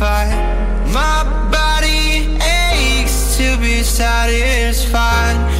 fight. My body aches to be satisfied.